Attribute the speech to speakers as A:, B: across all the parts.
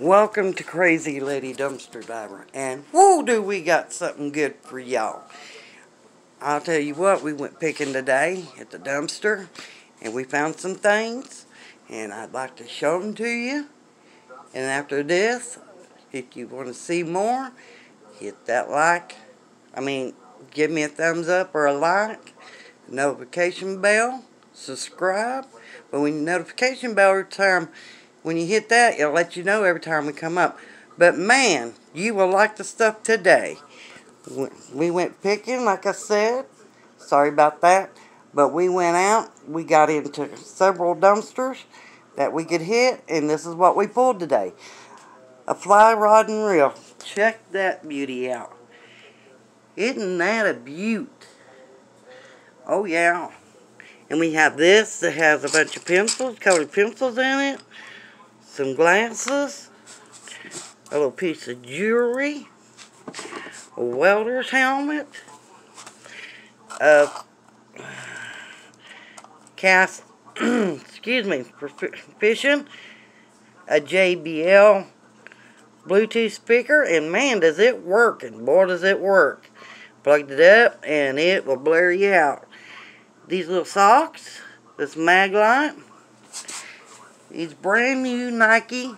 A: Welcome to Crazy Lady Dumpster Diver. And whoa, do we got something good for y'all. I'll tell you what, we went picking today at the dumpster and we found some things and I'd like to show them to you. And after this, if you want to see more, hit that like. I mean, give me a thumbs up or a like, notification bell, subscribe. But when your notification bell every time, when you hit that, it'll let you know every time we come up. But man, you will like the stuff today. We went picking, like I said. Sorry about that. But we went out, we got into several dumpsters that we could hit, and this is what we pulled today. A fly rod and reel. Check that beauty out. Isn't that a beaut? Oh yeah. And we have this that has a bunch of pencils, colored pencils in it. Some glasses. A little piece of jewelry. A welder's helmet. A cast, excuse me, for fishing. A JBL Bluetooth speaker. And man, does it work. And boy, does it work. Plugged it up and it will blur you out. These little socks, this Maglite, these brand new Nike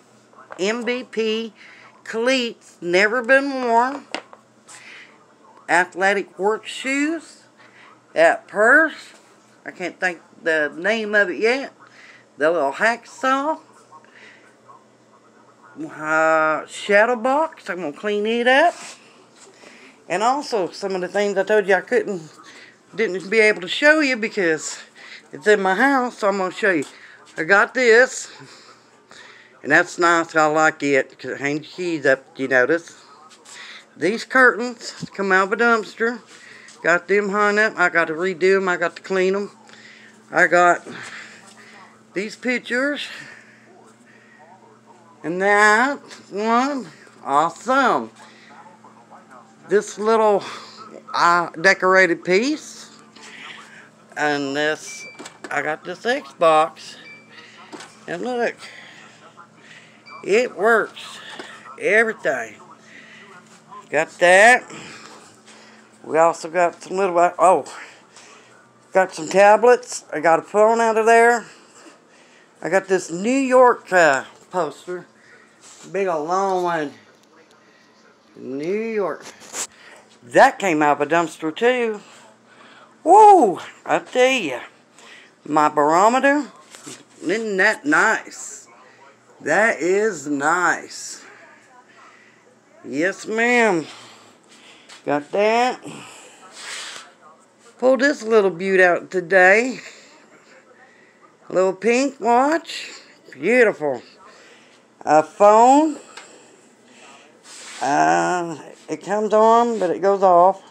A: MVP cleats, never been worn, athletic work shoes, that purse, I can't think the name of it yet, the little hacksaw, uh, shadow box, I'm going to clean it up. And also some of the things I told you I couldn't, didn't be able to show you because it's in my house, so I'm going to show you. I got this, and that's nice, I like it, because it hangs keys up, Do you notice. These curtains come out of a dumpster. Got them hung up. I got to redo them. I got to clean them. I got these pictures. And that one, awesome this little uh, decorated piece. And this, I got this Xbox. And look, it works. Everything. Got that. We also got some little, oh, got some tablets. I got a phone out of there. I got this New York uh, poster. Big old long one. New York. That came out of a dumpster too. Whoa, I tell you. My barometer, isn't that nice? That is nice. Yes, ma'am. Got that. Pulled this little beaut out today. A little pink watch. Beautiful. A phone. Uh, it comes on, but it goes off.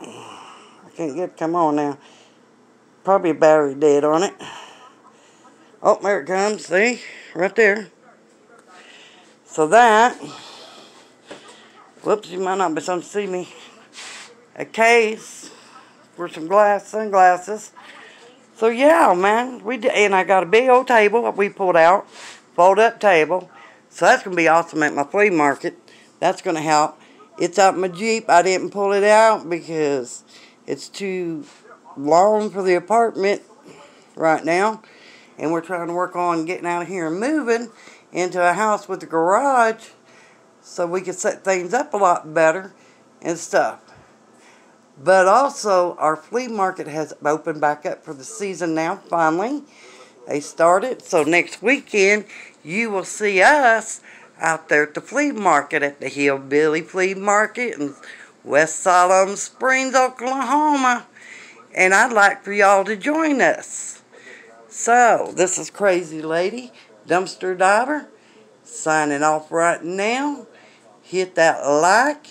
A: I can't get come on now. Probably a battery dead on it. Oh, there it comes. See? Right there. So that, whoops, you might not be able to see me. A case for some glass sunglasses. So yeah, man, we did, and I got a big old table that we pulled out, fold up table. So that's going to be awesome at my flea market. That's going to help. It's out my Jeep. I didn't pull it out because it's too long for the apartment right now. And we're trying to work on getting out of here and moving into a house with a garage so we can set things up a lot better and stuff. But also, our flea market has opened back up for the season now, finally. They started. So next weekend, you will see us out there at the flea market at the Hillbilly Flea Market in West Siloam Springs, Oklahoma. And I'd like for y'all to join us. So, this is Crazy Lady, Dumpster Diver, signing off right now. Hit that like,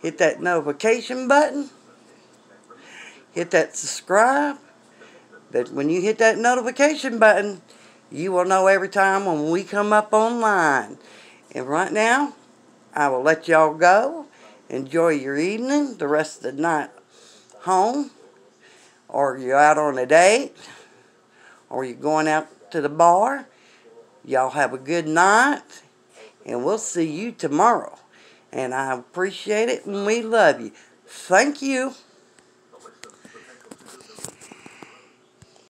A: hit that notification button, hit that subscribe. But when you hit that notification button, you will know every time when we come up online. And right now, I will let y'all go. Enjoy your evening, the rest of the night home, or you're out on a date, or you're going out to the bar. Y'all have a good night, and we'll see you tomorrow. And I appreciate it, and we love you. Thank you.